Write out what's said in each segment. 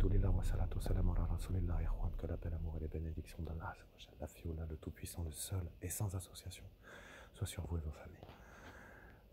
Alhamdulillah wa salatu salam ala rasulillah, que la paix, l'amour et les bénédictions d'Allah, la fiola, le tout-puissant, le seul et sans association, soit sur vous et vos familles.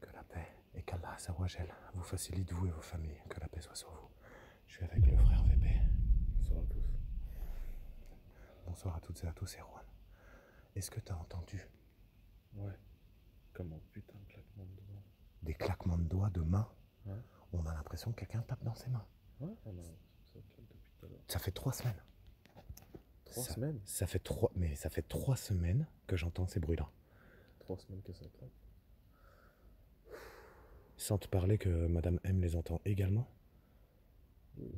Que la paix et qu'Allah vous facilite vous et vos familles. Que la paix soit sur vous. Je suis avec le frère VP. Bonsoir à tous. Bonsoir à toutes et à tous, Erwan. Est-ce que t'as entendu? Ouais. Comment? Putain de claquement de doigts Des claquements de doigts de mains. On a l'impression que quelqu'un tape dans ses mains. Ouais ça fait trois semaines. Trois Ça- semaines Ça fait trois, mais ça fait trois semaines que j'entends ces bruits-là. Trois semaines que ça claque. Sans te parler que Madame M les entend également.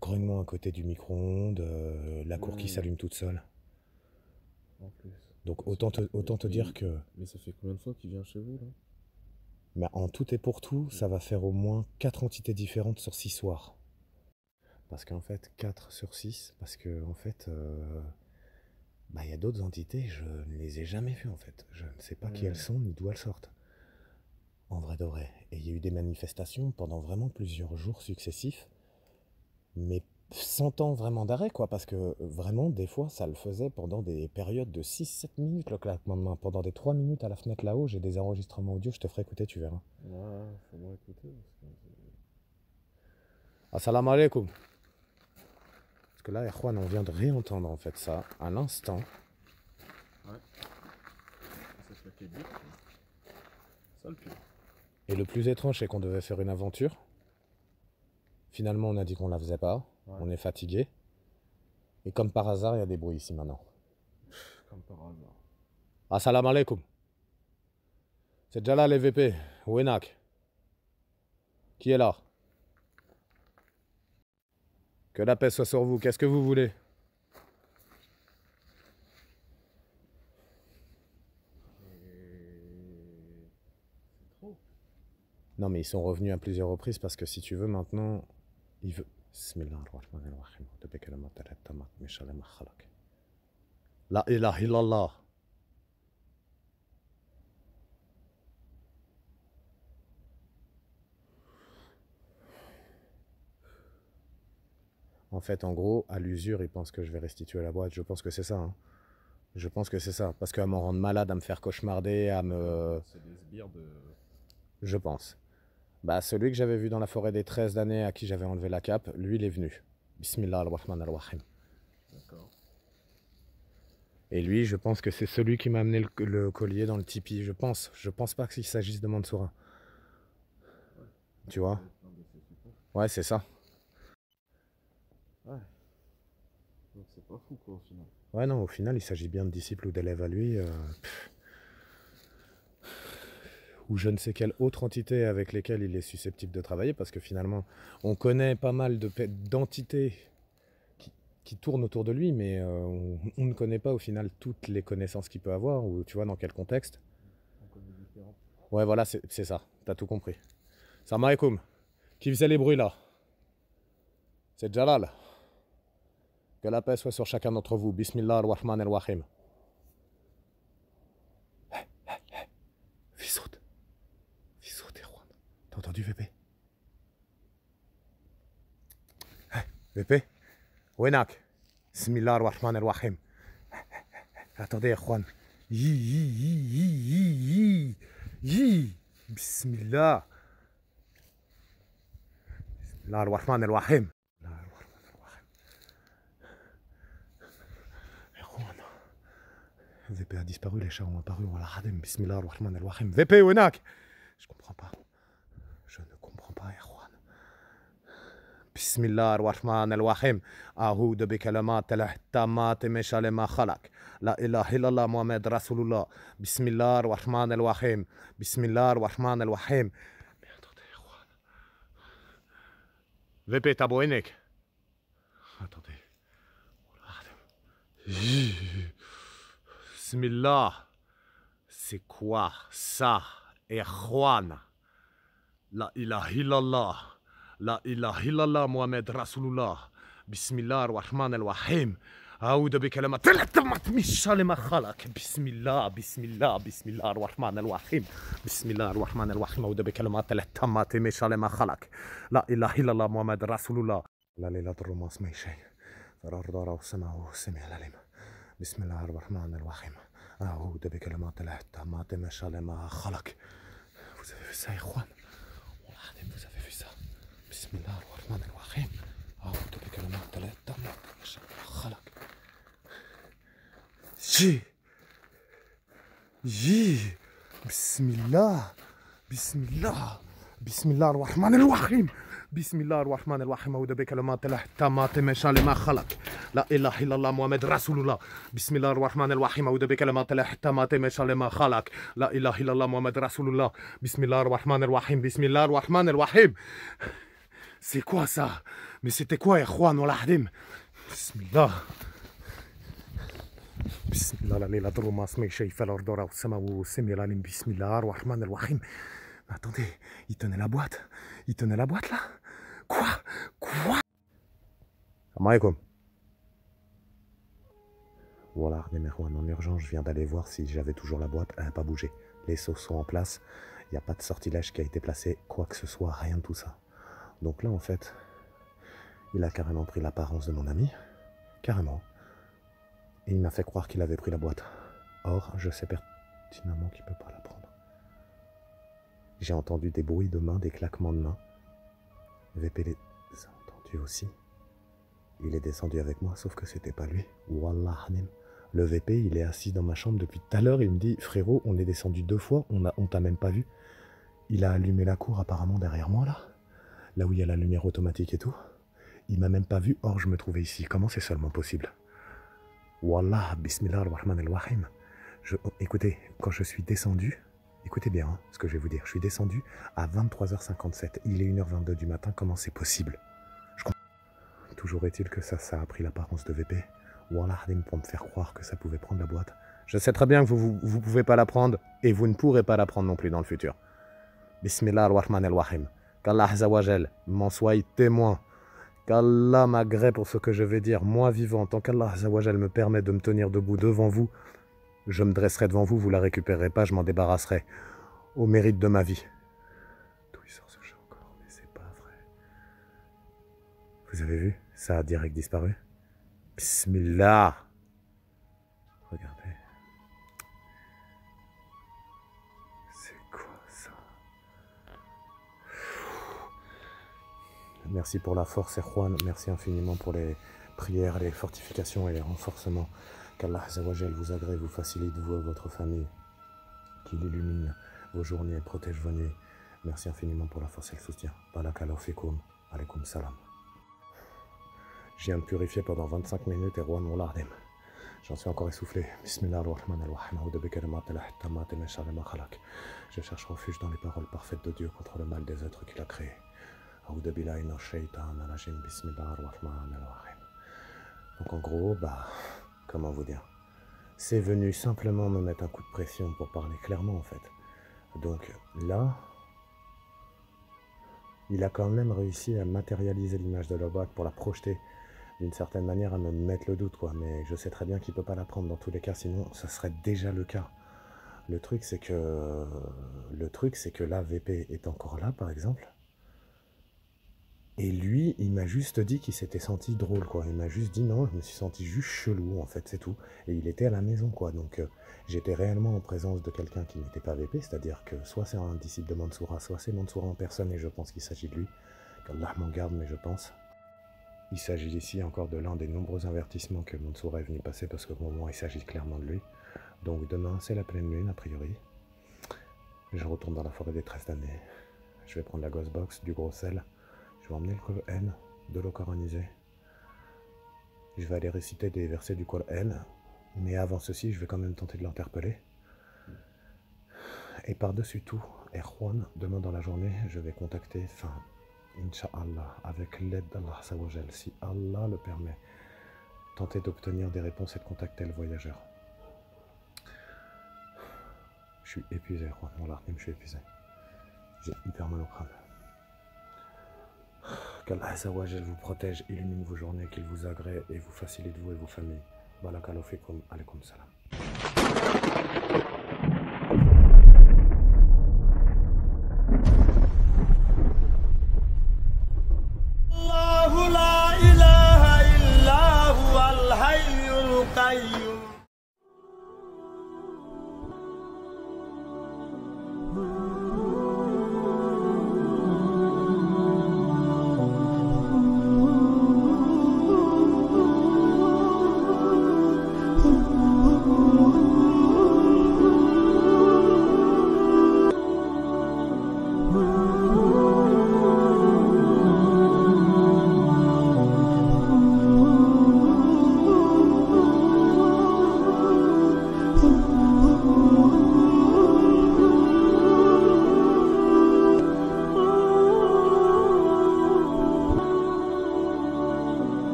Grognement à côté du micro-ondes, euh, la cour qui s'allume toute seule. En plus. Donc autant te, autant te Mais- dire que, Mais ça fait combien de fois qu'il vient chez vous là? Mais en tout et pour tout, ça va faire au moins quatre entités différentes sur six soirs. Parce qu'en fait, 4 sur 6, parce que en fait, euh, bah, il y a d'autres entités, je ne les ai jamais vues en fait. Je ne sais pas qui Mm. elles sont ni d'où elles sortent. En vrai de vrai. Et il y a eu des manifestations pendant vraiment plusieurs jours successifs, mais sans temps vraiment d'arrêt, quoi, parce que vraiment, des fois, ça le faisait pendant des périodes de 6-7 minutes, le claquement de main. Pendant des 3 minutes à la fenêtre là-haut, j'ai des enregistrements audio, je te ferai écouter, tu verras. Ouais, faut moi écouter. Parce que Assalamu alaikum. Que là, Juan, on vient de réentendre en fait ça à l'instant. ça le pire. Et le plus étrange, c'est qu'on devait faire une aventure. Finalement, on a dit qu'on la faisait pas. Ouais. On est fatigué. Et comme par hasard, il y a des bruits ici maintenant. Comme par hasard. Assalamu alaikum. C'est Jalal et VP. Wenak. Qui est là? Que la paix soit sur vous. Qu'est-ce que vous voulez? Trop. Non, mais ils sont revenus à plusieurs reprises parce que si tu veux, maintenant, mishalem khalaq. La ilaha illallah. En fait, en gros, à l'usure, ils pensent que je vais restituer la boîte. Je pense que c'est ça. hein. Je pense que c'est ça. Parce qu'à m'en rendre malade, à me faire cauchemarder, à me. C'est des sbires de. Je pense. Bah, celui que j'avais vu dans la forêt des 13 d'années à qui j'avais enlevé la cape, lui, il est venu. Bismillah ar-Rahman ar-Rahim. D'accord. Et lui, je pense que c'est celui qui m'a amené le, le collier dans le tipi. Je pense. Je pense pas qu'il s'agisse de Mansoura. Tu vois? Ouais, c'est ça. Ouais. Donc c'est pas fou quoi au final. Ouais, non, au final, il s'agit bien de disciples ou d'élèves à lui. euh, ou je ne sais quelle autre entité avec lesquelles il est susceptible de travailler, parce que finalement, on connaît pas mal de d'entités qui, qui tournent autour de lui, mais euh, on, on ne connaît pas au final toutes les connaissances qu'il peut avoir, ou tu vois, dans quel contexte. On connaît différents. Ouais, voilà, c'est c'est ça, t'as tout compris. Salam alaikum. Qui faisait les bruits là? C'est Jalal. Que la paix soit sur chacun d'entre vous. Bismillah ar-Rahman ar-Rahim. Hé, hé. T'as entendu VP VP Wenak. Bismillah ar-Rahman ar-Rahim. Attendez, Erwan. Yi, yi, yi, yi, yi. Yi. Bismillah. Bismillah ar-Rahman ar-Rahim. Bismillah ar-Rahman ar-Rahim. Erwan. VP a disparu, les chats ont apparu. Bismillah ar-Rahman ar-Rahim. VP, Wenak Je ne comprends pas. Je ne comprends pas, Erwan. Bismillah ar-Rahman ar-Rahim. Ahoud bikalamat al-ahtamat. La ilaha illallah Mohamed Rasulullah. Bismillah ar-Rahman ar-Rahim. Bismillah ar-Rahman ar-Rahim. Mais attendez, Erwan. VP, t'as beau Attendez. Attendez. Juan. VP Taboenek. Attendez. Bismillah. C'est quoi ça, Juan La ilaha illallah. La ilaha illallah Muhammad Rasulullah. Bismillah ar-Rahman ar-Rahim. أعوذ بكلمات الله من شر ما خلق بسم الله بسم الله بسم الله الرحمن الرحيم بسم الله الرحمن الرحيم أعوذ بكلمات الله التامات من شر ما خلق لا إله إلا الله محمد رسول الله لا لا يضر ما اسمه شيء وراء السماء وهو السميع العليم بسم الله الرحمن الرحيم. أعوذ بكلمات الله التامات من شر ما خلق. Vous avez vu ça, Juan بسم الله الرحمن الرحيم. أعوذ بكلمات الله التامة من شر ما خلق. جي. جي. بسم الله. بسم الله. بسم الله الرحمن الرحيم. بسم الله الرحمن الرحيم أعوذ بكلمات الله التامات من شر ما خلق لا إله إلا الله محمد رسول الله بسم الله الرحمن الرحيم أعوذ بكلمات الله التامات من شر ما خلق لا إله إلا الله محمد رسول الله بسم الله الرحمن الرحيم بسم الله الرحمن الرحيم C'est quoi ça? Mais c'était quoi, Juan Walahdim Bismillah. La la droma, smei sheif al ordora, sama ou semiralim, bismillah, rahman al rahim. Attendez, il tenait la boîte. Il tenait la boîte là? Quoi? Quoi? Assalamu Voilà, Nemerwan, en urgence, je viens d'aller voir si j'avais toujours la boîte. Elle n'a pas bougé. Les sauts sont en place. Il n'y a pas de sortilège qui a été placé. Quoi que ce soit, rien de tout ça. Donc là, en fait, il a carrément pris l'apparence de mon ami. Carrément. Et il m'a fait croire qu'il avait pris la boîte. Or, je sais pertinemment qu'il ne peut pas la prendre. J'ai entendu des bruits de mains, des claquements de mains. VP les a entendus aussi. Il est descendu avec moi, sauf que c'était pas lui. Wallah. Le VP, il est assis dans ma chambre depuis tout à l'heure. Il me dit Frérot, on est descendu deux fois, on, a, on t'a même pas vu. Il a allumé la cour apparemment derrière moi là là où il y a la lumière automatique et tout. Il m'a même pas vu, or je me trouvais ici. Comment c'est seulement possible? Wallah, bismillah ar-Rahman al-Wahim. écoutez, quand je suis descendu, écoutez bien hein, ce que je vais vous dire. Je suis descendu à 23h57. Il est 1h22 du matin. Comment c'est possible? Je Toujours est-il que ça, a pris l'apparence de VP. Wallah, pour me faire croire que ça pouvait prendre la boîte. Je sais très bien que vous, vous, pouvez pas la prendre et vous ne pourrez pas la prendre non plus dans le futur. Bismillah ar-Rahman al-Wahim. Qu'Allah m'en soit témoin. Qu'Allah m'agrée pour ce que je vais dire, moi vivant, tant qu'Allah me permet de me tenir debout devant vous, je me dresserai devant vous, vous la récupérerez pas, je m'en débarrasserai. Au mérite de ma vie. D'où il sort ce jeu encore Mais c'est pas vrai. Vous avez vu? Ça a direct disparu. Bismillah Regardez. Merci pour la force, Juan. Merci infiniment pour les prières, les fortifications et les renforcements. Qu'Allah vous agrée, vous facilite, vous et votre famille. Qu'il illumine vos journées et protège vos nuits. Merci infiniment pour la force et le soutien. Barakallahu fikum. Alaykum salam. Je viens de purifier pendant 25 minutes et Juan Moulardem. J'en suis encore essoufflé. Bismillah ar-Rahman ar-Rahim. Je cherche refuge dans les paroles parfaites de Dieu contre le mal des êtres qu'il a créés. Donc en gros, bah, comment vous dire? C'est venu simplement me mettre un coup de pression pour parler clairement en fait. Donc là, il a quand même réussi à matérialiser l'image de la boîte pour la projeter d'une certaine manière à me mettre le doute quoi. Mais je sais très bien qu'il peut pas la prendre dans tous les cas, sinon ça serait déjà le cas. Le truc c'est que le truc c'est que là VP est encore là par exemple et lui, il m'a juste dit qu'il s'était senti drôle, quoi. Il m'a juste dit non, je me suis senti juste chelou, en fait, c'est tout. Et il était à la maison, quoi. Donc euh, j'étais réellement en présence de quelqu'un qui n'était pas VP, c'est-à-dire que soit c'est un disciple de Mansoura, soit c'est Mansoura en personne, et je pense qu'il s'agit de lui. Qu'Allah m'en garde, mais je pense. Il s'agit ici encore de l'un des nombreux avertissements que Mansoura est venu passer, parce pour moi, il s'agit clairement de lui. Donc demain, c'est la pleine lune, a priori. Je retourne dans la forêt des 13 années. Je vais prendre la Ghost Box, du gros sel. Je vais emmener le Coran, de l'eau coronisée. Je vais aller réciter des versets du Coran, mais avant ceci, je vais quand même tenter de l'interpeller. Et par-dessus tout, Erwan, demain dans la journée, je vais contacter, enfin, Inch'Allah, avec l'aide d'Allah si Allah le permet, tenter d'obtenir des réponses et de contacter le voyageur. Je suis épuisé, Erwan, voilà, je suis épuisé. J'ai hyper mal au crâne. Qu'Allah vous protège, illumine vos journées, qu'il vous agrée et vous facilite vous et vos familles. Barakallahu fikum, alaykum salam.